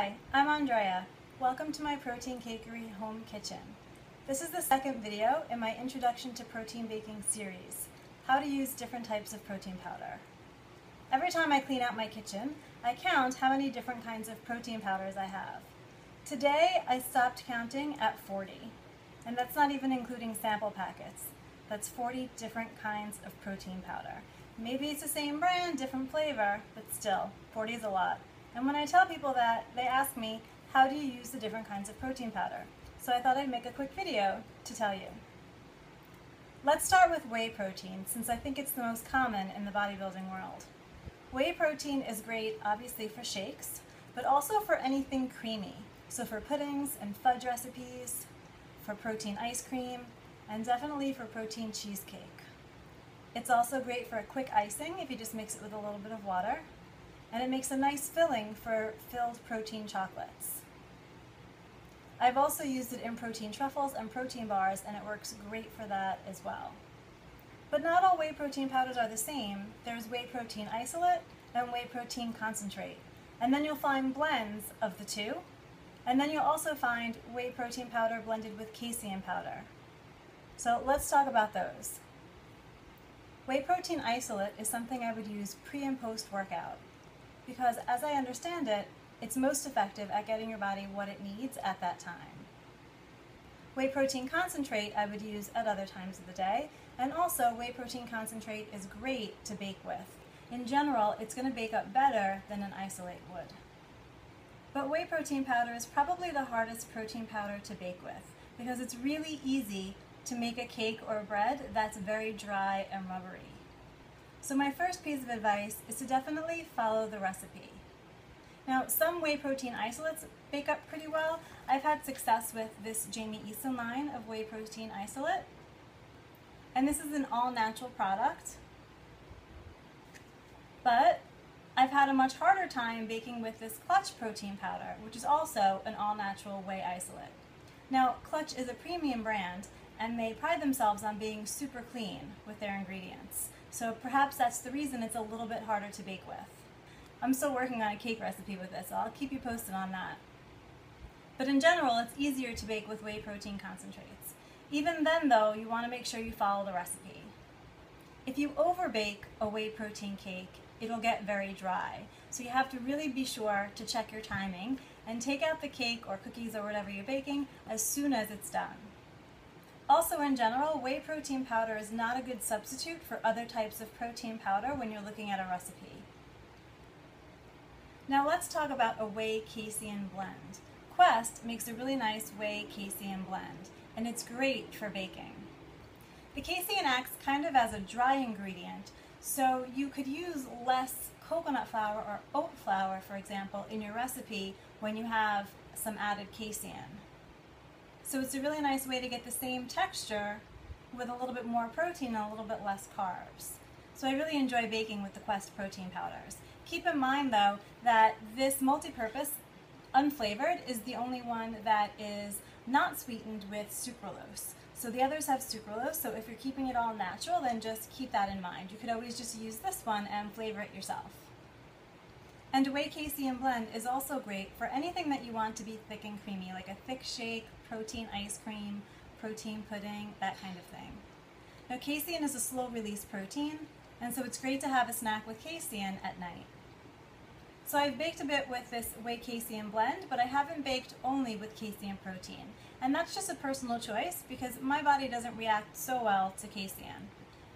Hi, I'm Andrea. Welcome to my Protein Cakery home kitchen. This is the second video in my Introduction to Protein Baking series, how to use different types of protein powder. Every time I clean out my kitchen, I count how many different kinds of protein powders I have. Today, I stopped counting at 40, and that's not even including sample packets. That's 40 different kinds of protein powder. Maybe it's the same brand, different flavor, but still, 40 is a lot. And when I tell people that, they ask me, how do you use the different kinds of protein powder? So I thought I'd make a quick video to tell you. Let's start with whey protein, since I think it's the most common in the bodybuilding world. Whey protein is great, obviously, for shakes, but also for anything creamy. So for puddings and fudge recipes, for protein ice cream, and definitely for protein cheesecake. It's also great for a quick icing if you just mix it with a little bit of water, and it makes a nice filling for filled protein chocolates. I've also used it in protein truffles and protein bars and it works great for that as well. But not all whey protein powders are the same. There's whey protein isolate and whey protein concentrate. And then you'll find blends of the two. And then you'll also find whey protein powder blended with casein powder. So let's talk about those. Whey protein isolate is something I would use pre and post workout because as I understand it, it's most effective at getting your body what it needs at that time. Whey protein concentrate I would use at other times of the day, and also whey protein concentrate is great to bake with. In general, it's going to bake up better than an isolate would. But whey protein powder is probably the hardest protein powder to bake with because it's really easy to make a cake or bread that's very dry and rubbery. So my first piece of advice is to definitely follow the recipe. Now, some whey protein isolates bake up pretty well. I've had success with this Jamie Eason line of whey protein isolate. And this is an all-natural product. But I've had a much harder time baking with this Clutch protein powder, which is also an all-natural whey isolate. Now, Clutch is a premium brand, and they pride themselves on being super clean with their ingredients. So perhaps that's the reason it's a little bit harder to bake with. I'm still working on a cake recipe with this, so I'll keep you posted on that. But in general, it's easier to bake with whey protein concentrates. Even then though, you want to make sure you follow the recipe. If you overbake a whey protein cake, it'll get very dry. So you have to really be sure to check your timing and take out the cake or cookies or whatever you're baking as soon as it's done. Also in general, whey protein powder is not a good substitute for other types of protein powder when you're looking at a recipe. Now let's talk about a whey casein blend. Quest makes a really nice whey casein blend, and it's great for baking. The casein acts kind of as a dry ingredient, so you could use less coconut flour or oat flour, for example, in your recipe when you have some added casein. So it's a really nice way to get the same texture with a little bit more protein and a little bit less carbs. So I really enjoy baking with the Quest protein powders. Keep in mind though that this multi-purpose unflavored is the only one that is not sweetened with sucralose. So the others have sucralose, so if you're keeping it all natural, then just keep that in mind. You could always just use this one and flavor it yourself. And whey casein blend is also great for anything that you want to be thick and creamy, like a thick shake, protein ice cream, protein pudding, that kind of thing. Now casein is a slow release protein, and so it's great to have a snack with casein at night. So I've baked a bit with this whey casein blend, but I haven't baked only with casein protein. And that's just a personal choice because my body doesn't react so well to casein.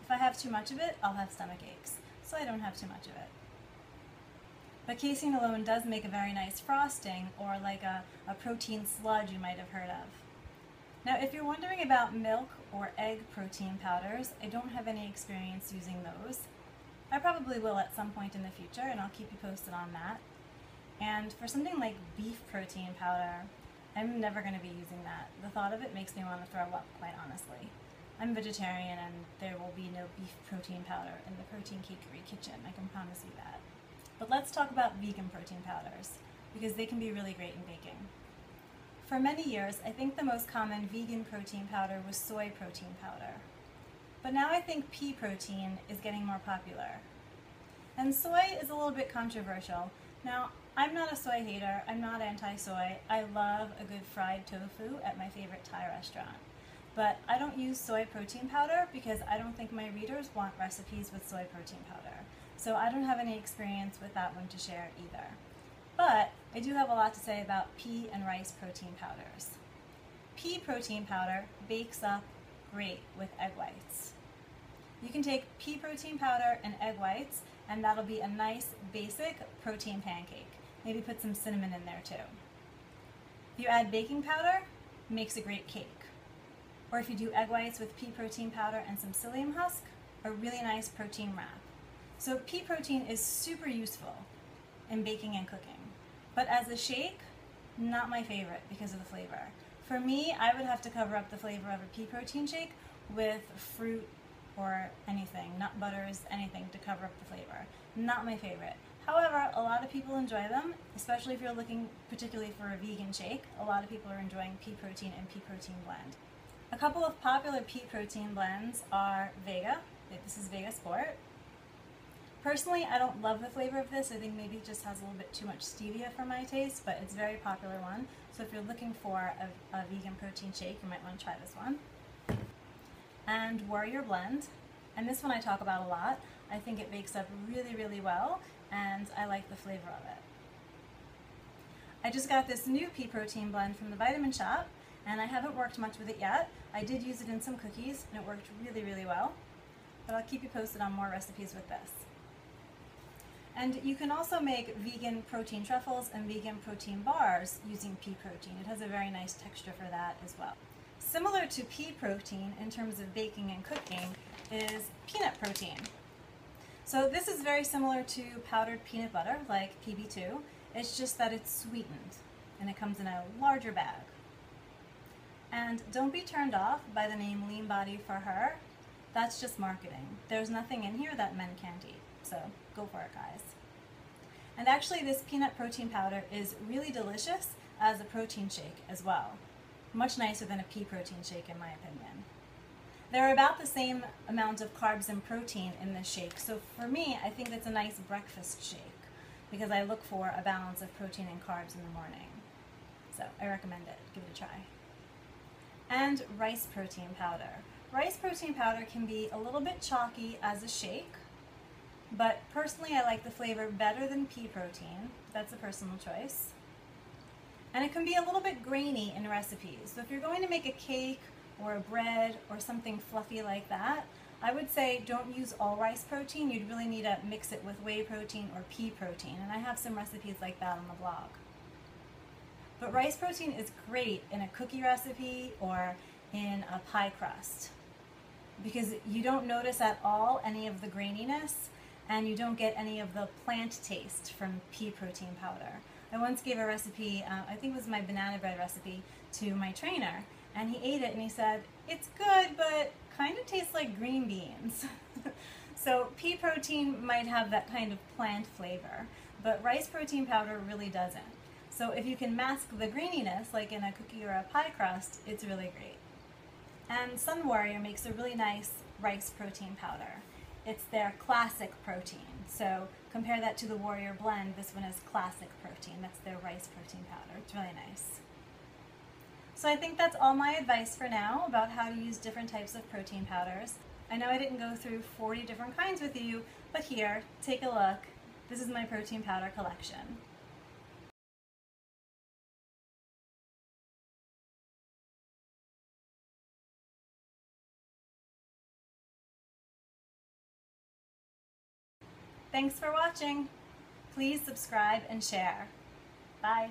If I have too much of it, I'll have stomach aches, so I don't have too much of it. But casein alone does make a very nice frosting or like a, a protein sludge you might have heard of. Now if you're wondering about milk or egg protein powders, I don't have any experience using those. I probably will at some point in the future and I'll keep you posted on that. And for something like beef protein powder, I'm never going to be using that. The thought of it makes me want to throw up, quite honestly. I'm vegetarian and there will be no beef protein powder in the Protein Cakery kitchen, I can promise you that. But let's talk about vegan protein powders, because they can be really great in baking. For many years, I think the most common vegan protein powder was soy protein powder. But now I think pea protein is getting more popular. And soy is a little bit controversial. Now, I'm not a soy hater, I'm not anti-soy. I love a good fried tofu at my favorite Thai restaurant. But I don't use soy protein powder because I don't think my readers want recipes with soy protein powder. So I don't have any experience with that one to share either. But I do have a lot to say about pea and rice protein powders. Pea protein powder bakes up great with egg whites. You can take pea protein powder and egg whites and that'll be a nice basic protein pancake. Maybe put some cinnamon in there too. If you add baking powder, makes a great cake. Or if you do egg whites with pea protein powder and some psyllium husk, a really nice protein wrap. So pea protein is super useful in baking and cooking. But as a shake, not my favorite because of the flavor. For me, I would have to cover up the flavor of a pea protein shake with fruit or anything, nut butters, anything to cover up the flavor. Not my favorite. However, a lot of people enjoy them, especially if you're looking particularly for a vegan shake. A lot of people are enjoying pea protein and pea protein blend. A couple of popular pea protein blends are Vega. This is Vega Sport. Personally, I don't love the flavor of this. I think maybe it just has a little bit too much stevia for my taste, but it's a very popular one. So if you're looking for a, a vegan protein shake, you might want to try this one. And Warrior Blend. And this one I talk about a lot. I think it bakes up really, really well, and I like the flavor of it. I just got this new pea protein blend from the Vitamin Shoppe, and I haven't worked much with it yet. I did use it in some cookies, and it worked really, really well. But I'll keep you posted on more recipes with this. And you can also make vegan protein truffles and vegan protein bars using pea protein. It has a very nice texture for that as well. Similar to pea protein in terms of baking and cooking is peanut protein. So this is very similar to powdered peanut butter like PB2. It's just that it's sweetened and it comes in a larger bag. And don't be turned off by the name Lean Body for Her. That's just marketing. There's nothing in here that men can't eat. So go for it, guys. And actually, this peanut protein powder is really delicious as a protein shake as well. Much nicer than a pea protein shake, in my opinion. There are about the same amount of carbs and protein in this shake, so for me, I think it's a nice breakfast shake because I look for a balance of protein and carbs in the morning. So I recommend it. Give it a try. And rice protein powder. Rice protein powder can be a little bit chalky as a shake, but personally, I like the flavor better than pea protein. That's a personal choice. And it can be a little bit grainy in recipes. So if you're going to make a cake or a bread or something fluffy like that, I would say don't use all rice protein. You'd really need to mix it with whey protein or pea protein. And I have some recipes like that on the blog. But rice protein is great in a cookie recipe or in a pie crust because you don't notice at all any of the graininess and you don't get any of the plant taste from pea protein powder. I once gave a recipe, uh, I think it was my banana bread recipe, to my trainer, and he ate it and he said, it's good, but kind of tastes like green beans. so pea protein might have that kind of plant flavor, but rice protein powder really doesn't. So if you can mask the greeniness, like in a cookie or a pie crust, it's really great. And Sun Warrior makes a really nice rice protein powder. It's their classic protein. So compare that to the Warrior Blend. This one is classic protein. That's their rice protein powder. It's really nice. So I think that's all my advice for now about how to use different types of protein powders. I know I didn't go through 40 different kinds with you, but here, take a look. This is my protein powder collection. Thanks for watching. Please subscribe and share. Bye.